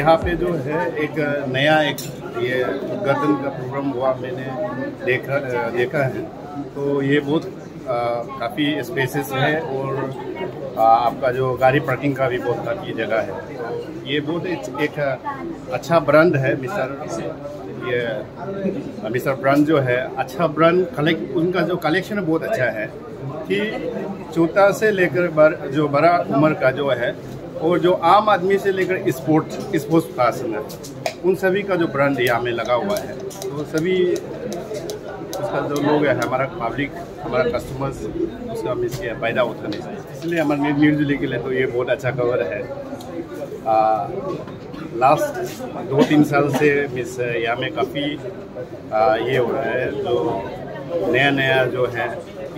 यहाँ पे जो है एक नया एक ये उद्घाटन का प्रोग्राम हुआ मैंने देखा देखा है। तो ये बहुत काफ़ी स्पेसेस है और आ, आपका जो गाड़ी पार्किंग का भी बहुत काफ़ी जगह है। तो ये बहुत एक, एक अच्छा ब्रांड है मिसर ये मिसर ब्रांड जो है अच्छा ब्रांड कलेक्ट उनका जो कलेक्शन बहुत अच्छा है। कि छोटा से लेकर बर, जो बड़ा उम्र का जो है और जो आम आदमी से लेकर स्पोर्ट स्पोर्ट्स पर्सन है उन सभी का जो ब्रांड यहाँ में लगा हुआ है तो सभी उसका जो लोग है हमारा पब्लिक हमारा कस्टमर्स उसका मिस किया फ़ायदा उठाने चाहिए इसलिए हमारे न्यूज़ ज़िले के लिए तो ये बहुत अच्छा खबर है। आ, लास्ट दो तीन साल से मिस यहाँ में काफ़ी ये हो रहा है जो नया नया जो है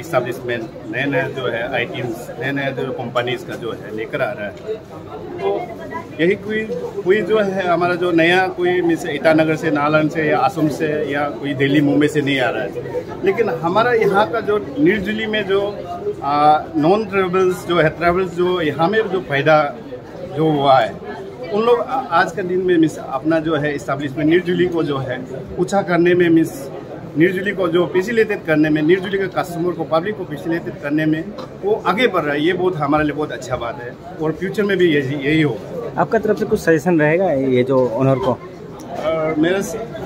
इस्टेब्लिशमेंट नए नए जो है आइटम्स नए नए जो कंपनीज़ का जो है लेकर आ रहा है। तो यही कोई कोई जो है हमारा जो नया कोई मिस ईटानगर से नालन से या असम से या कोई दिल्ली, मुंबई से नहीं आ रहा है। लेकिन हमारा यहाँ का जो निर्जली में जो नॉन ट्रेवल्स जो है ट्रेवल्स जो यहाँ में जो फ़ायदा जो हुआ है, उन लोग आज के दिन में मिस अपना जो है इस्टेब्लिशमेंट निर्जुली को जो है ऊँचा करने में मिस निर्जुली को जो फैसिलिटेट करने में निर्जुली के कस्टमर को पब्लिक को फैसिलिटेट करने में वो आगे बढ़ रहा है। ये बहुत हमारे लिए बहुत अच्छा बात है और फ्यूचर में भी यही यही होगा। आपका तरफ़ से कुछ सजेशन रहेगा ये जो ऑनर को? मेरा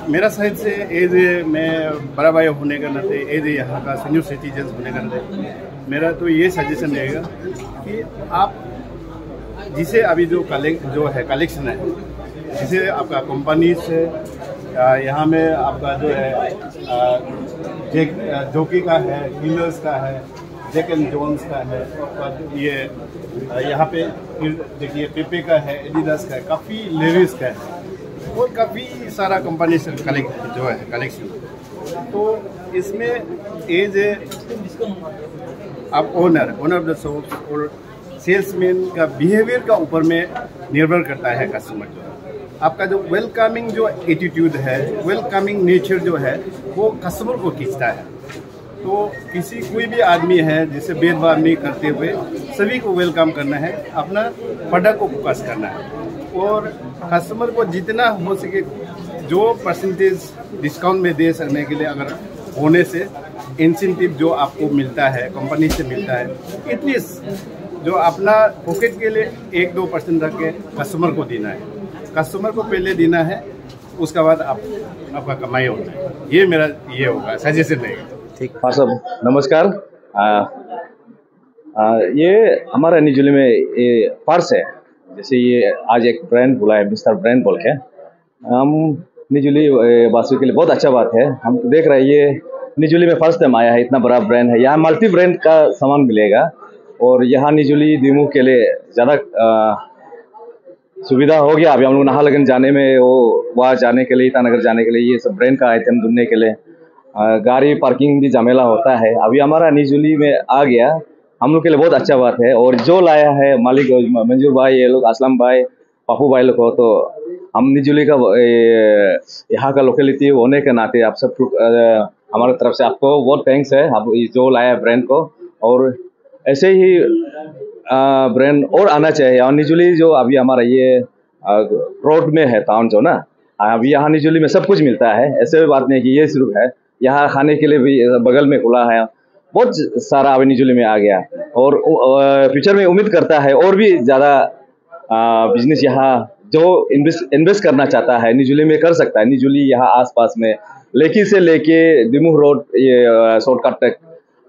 मेरा साइड से एज ए मैं बड़ा भाई होने का नाते एज ए यहाँ का सीनियर सिटीजन होने का नाते मेरा तो ये सजेशन रहेगा कि आप जिसे अभी जो कलेक्ट जो है कलेक्शन है जिसे आपका कंपनी से यहाँ में आपका जो है जेक जोकी का है हीलर्स का है जेक एंड जोन्स का है और ये यहाँ पे फिर देखिए पेपे का है एडिडास का है काफ़ी लेविस का है। और काफ़ी सारा कंपनी से कलेक्ट जो है कलेक्शन तो इसमें एज ए आप owner owner of the shop और सेल्समैन का बिहेवियर का ऊपर में निर्भर करता है कस्टमर जो आपका जो वेलकमिंग जो एटीट्यूड है वेलकमिंग नेचर जो है, वो कस्टमर को खींचता है। तो किसी कोई भी आदमी है जिसे भेदभाव नहीं करते हुए सभी को वेलकम करना है, अपना प्रोडक्ट को फोकस करना है। और कस्टमर को जितना हो सके जो परसेंटेज डिस्काउंट में दे सकने के लिए अगर होने से इंसेंटिव जो आपको मिलता है कंपनी से मिलता है एटलीस्ट जो अपना पॉकेट के लिए एक दो परसेंट रख के कस्टमर को देना है। कस्टमर को पहले देना है उसके बाद आप आपका कमाई होना है। ये मेरा ये होगा सजेशन रहेगा। ठीक। हाँ सब नमस्कार। आ, आ, ये हमारा निजुली में ये पर्स है जैसे ये आज एक ब्रांड बुला है मिस्टर ब्रांड बोल के। हम निजुली वासियों के लिए बहुत अच्छा बात है। हम तो देख रहे हैं ये निजुली में फ़र्स्ट टाइम आया है इतना बड़ा ब्रांड है। यहाँ मल्टी ब्रांड का सामान मिलेगा और यहाँ निजुली दिमू के लिए ज़्यादा सुविधा हो गया। अभी हम लोग नाहरलगन जाने में, वो वहाँ जाने के लिए, ईटानगर जाने के लिए, ये सब ब्रेन का आइटम ढूँढने के लिए गाड़ी पार्किंग भी झमेला होता है। अभी हमारा निजुली में आ गया। हम लोग के लिए बहुत अच्छा बात है। और जो लाया है मालिक, मंजूर भाई, ये लोग, असलम भाई पप्पू भाई लोग तो हम निजुली का यहाँ का लोकेलिटी होने के नाते आप सब हमारे तरफ़ से आपको बहुत थैंक्स है। आप जो लाया है ब्रांड को। और ऐसे ही ब्रांड और आना चाहिए। और निजुली जो अभी हमारा ये रोड में है टाउन जो ना, अभी यहाँ निजुली में सब कुछ मिलता है। ऐसे भी बात नहीं कि ये सिर्फ़ है। यहाँ खाने के लिए भी बगल में खुला है। बहुत सारा अभी निजुली में आ गया। और फ्यूचर में उम्मीद करता है और भी ज़्यादा बिज़नेस यहाँ जो इन्वेस्ट इन्वेस्ट करना चाहता है, निजुली में कर सकता है। निजुली यहाँ आसपास में, लेकी से लेके दिमुह रोड, ये शॉर्टकट तक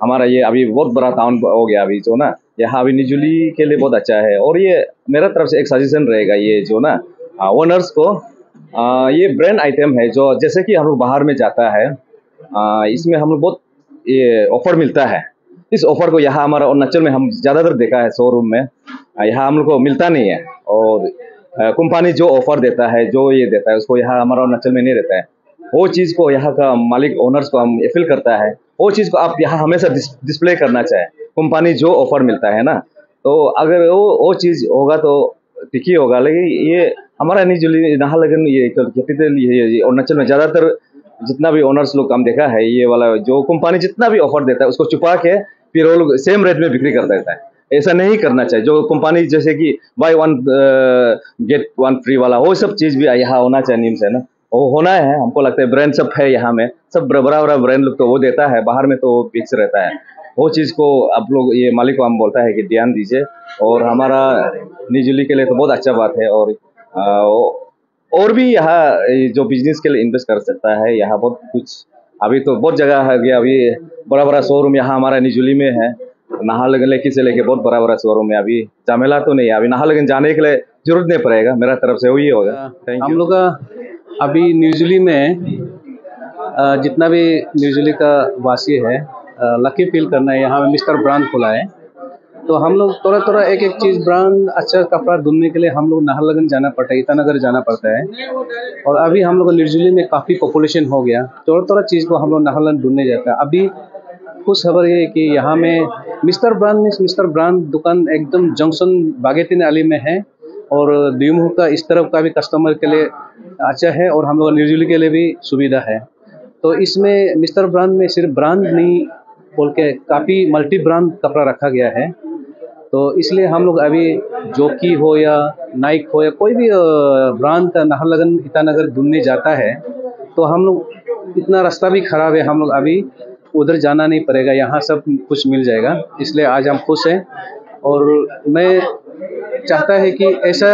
हमारा ये अभी बहुत बड़ा टाउन हो गया अभी जो ना यहाँ अभी निजुली के लिए बहुत अच्छा है। और ये मेरा तरफ़ से एक सजेशन रहेगा ये जो ना ओनर्स को आ, ये ब्रांड आइटम है जो जैसे कि हम लोग बाहर में जाता है आ, इसमें हम लोग बहुत ये ऑफ़र मिलता है। इस ऑफ़र को यहाँ हमारा अरुणाचल में हम ज़्यादातर देखा है शोरूम में। यहाँ हम लोग को मिलता नहीं है। और कंपनी जो ऑफ़र देता है जो ये देता है उसको यहाँ हमारा अरुणाचल में नहीं रहता है। वो चीज़ को यहाँ का मालिक ओनर्स को हम फील करता है। वो चीज़ को आप यहाँ हमेशा डिस्प्ले करना चाहे, कंपनी जो ऑफ़र मिलता है ना तो अगर वो वो चीज़ होगा तो ठीक ही होगा, लेकिन ये हमारा नहीं जो नाहरलगन ये कैपिटल ये अरुणाचल में ज़्यादातर जितना भी ओनर्स लोग काम देखा है, ये वाला जो कंपनी जितना भी ऑफ़र देता है, उसको छुपा के फिर वो लोग सेम रेट में बिक्री कर देता है। ऐसा नहीं करना चाहिए, जो कंपनी जैसे कि buy one get one free वाला, वो सब चीज़ भी यहाँ होना चाहिए नियम से ना। वो होना है हमको लगता है ब्रांड सब है यहाँ में। सब बड़ा बड़ा ब्रांड लोग तो वो देता है बाहर में तो फिक्स रहता है। वो चीज़ को आप लोग ये मालिक को हम बोलता है कि ध्यान दीजिए। और हमारा निजुली के लिए तो बहुत अच्छा बात है और आ, और भी यहाँ जो बिज़नेस के लिए इन्वेस्ट कर सकता है यहाँ बहुत कुछ अभी तो बहुत जगह है गया अभी बड़ा बड़ा शोरूम यहाँ हमारा निजुली में है। नाहरलगन लेकी से लेके बहुत बड़ा बड़ा शोरूम है अभी झमेला तो नहीं है अभी नाहरलगन जाने के लिए ज़रूरत नहीं पड़ेगा मेरा तरफ़ से वही होगा। हम लोग का अभी न्यूजली में जितना भी न्यूजली का वासी है लकी फील करना है। यहाँ मिस्टर ब्रांड खुला है। तो हम लोग थोड़ा थोड़ा एक एक चीज़ ब्रांड अच्छा कपड़ा ढूँढने के लिए हम लोग नाहरलगन जाना पड़ता है, ईटानगर जाना पड़ता है। और अभी हम लोग निर्जली में काफ़ी पॉपुलेशन हो गया। थोड़ा थोड़ा चीज़ को हम लोग नाहरलगन ढूँढने जाता है। अभी खुश खबर ये है कि यहाँ में mister brand means mister brand दुकान एकदम जंक्शन बागेतीन अली में है। और ड्यूमू का इस तरफ़ का भी कस्टमर के लिए अच्छा है और हम लोग निर्जली के लिए भी सुविधा है। तो इसमें मिस्टर ब्रांड में सिर्फ़ ब्रांड नहीं, बोल के काफ़ी मल्टी ब्रांड कपड़ा रखा गया है। तो इसलिए हम लोग अभी जोकी हो या नाइक हो या कोई भी ब्रांड का नाहरलगन, ईटानगर ढूँढने जाता है तो हम लोग इतना रास्ता भी खराब है, हम लोग अभी उधर जाना नहीं पड़ेगा, यहाँ सब कुछ मिल जाएगा। इसलिए आज हम खुश हैं और मैं चाहता है कि ऐसा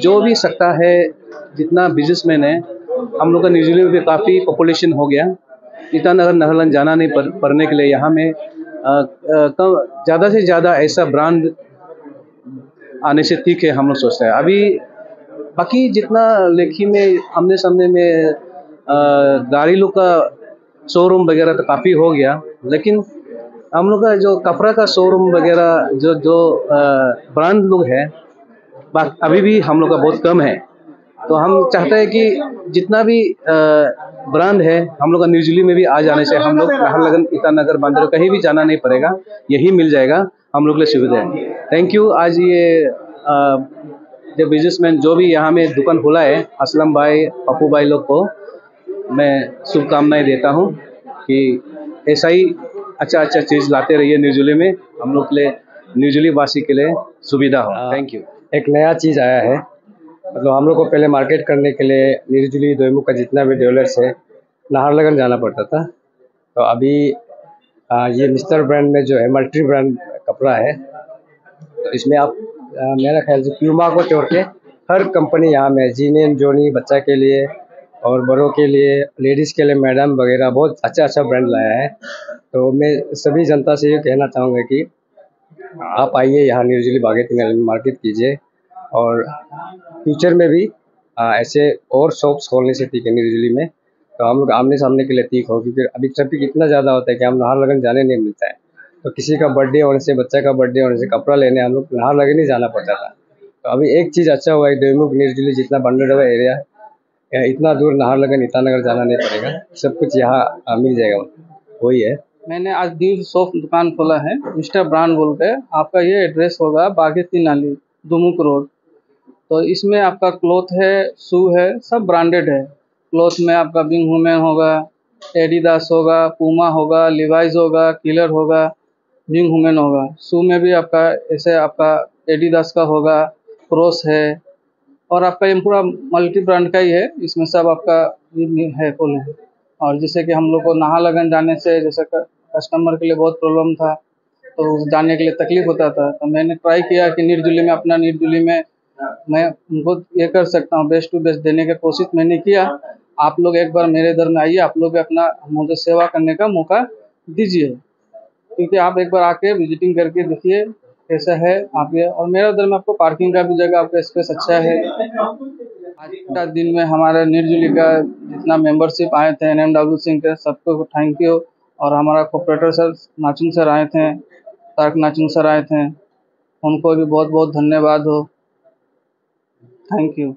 जो भी सकता है जितना बिजनेसमैन है हम लोग का न्यूजीलैंड में काफ़ी पॉपुलेशन हो गया। ईटानगर नाहरलगन जाना नहीं पड़, पड़ने के लिए यहाँ में कम ज़्यादा से ज़्यादा ऐसा ब्रांड आने से ठीक है हम लोग सोचते हैं। अभी बाकी जितना लेखी में आमने सामने में गाड़ी लोग का शोरूम वगैरह तो काफ़ी हो गया लेकिन हम लोग का जो कपड़ा का शोरूम वगैरह, जो जो ब्रांड लोग है अभी भी हम लोग का बहुत कम है। तो हम चाहते हैं कि जितना भी ब्रांड है, हम लोग का न्यूजली में भी आ जाने से हम लोग नाहरलगन, ईटानगर, बंदर, कहीं भी जाना नहीं पड़ेगा, यही मिल जाएगा, हम लोग के लिए सुविधा है। थैंक यू आज ये जो बिजनेसमैन जो भी यहाँ में दुकान खोला है, असलम भाई, पप्पू भाई लोग को, मैं शुभकामनाएँ देता हूँ कि ऐसा ही अच्छा अच्छा चीज़ लाते रहिए न्यूजली में। हम लोग के लिए न्यूजली वासी के लिए सुविधा हो। थैंक यू एक नया चीज़ आया है। मतलब हम लोग को पहले मार्केट करने के लिए निर्जुली दोईमुख का जितना भी डेवलर्स है नाहरलगन जाना पड़ता था। तो अभी आ, ये मिस्टर ब्रांड में जो है मल्टी ब्रांड कपड़ा है तो इसमें आप आ, मेरा ख्याल से प्यूमा को छोड़ के हर कंपनी यहाँ में जीनियन जोनी बच्चा के लिए और बड़ों के लिए लेडीज़ के लिए मैडम वगैरह बहुत अच्छा अच्छा ब्रांड लाया है। तो मैं सभी जनता से ये कहना चाहूँगा कि आप आइए यहाँ निर्जली बागेती में मार्केट कीजिए और फ्यूचर में भी आ, ऐसे और शॉप्स खोलने से ठीक है निर्जली में। तो हम लोग आमने सामने के लिए ठीक हो क्योंकि अभी ट्रैफ़िक इतना ज़्यादा होता है कि हम नहर लगन जाने नहीं मिलता है। तो किसी का बर्थडे होने से बच्चा का बर्थडे होने से कपड़ा लेने हम लोग नाहरलगन ही जाना पड़ता था। तो अभी एक चीज़ अच्छा हुआ है डेमुख निर्जली जितना बंडल हुआ एरिया है इतना दूर नाहरलगन ईटानगर जाना नहीं पड़ेगा। सब कुछ यहाँ मिल जाएगा। वही है। मैंने आज न्यू शॉप दुकान खोला है, मिस्टर ब्रांड बोल के। आपका ये एड्रेस होगा बागेती नाली दुमुक रोड। तो इसमें आपका क्लोथ है शू है, सब ब्रांडेड है। क्लोथ में आपका बिंग वुमेन होगा एडिदास होगा पूमा होगा लिवाइज होगा किलर होगा बिंग वुमेन होगा। शू में भी आपका, ऐसे आपका एडिदास का होगा क्रोस है। और आपका ये पूरा मल्टी ब्रांड का ही है, इसमें सब आपका है है। और जैसे कि हम लोग को नाहरलगन जाने से, जैसे कस्टमर के लिए बहुत प्रॉब्लम था। तो जाने के लिए तकलीफ़ होता था। तो मैंने ट्राई किया कि निर्जुली में, अपना निर्जुली में मैं उनको ये कर सकता हूँ बेस्ट टू बेस्ट देने की कोशिश मैंने किया। आप लोग एक बार मेरे इधर में आइए, आप लोग भी अपना मुझे सेवा करने का मौका दीजिए। क्योंकि आप एक बार आके विजिटिंग करके देखिए, कैसा है आप ये, और मेरे उधर में आपको पार्किंग का भी जगह, आपका स्पेस अच्छा है। आज का दिन में हमारे निर्जुली का जितना मेंबरशिप आए थे एन एम डब्ल्यू सिंह के, सबको थैंक यू और हमारा कोऑपरेटर सर नाचुंग सर आए थे, तारक नाचुंग सर आए थे, उनको भी बहुत बहुत धन्यवाद हो। Thank you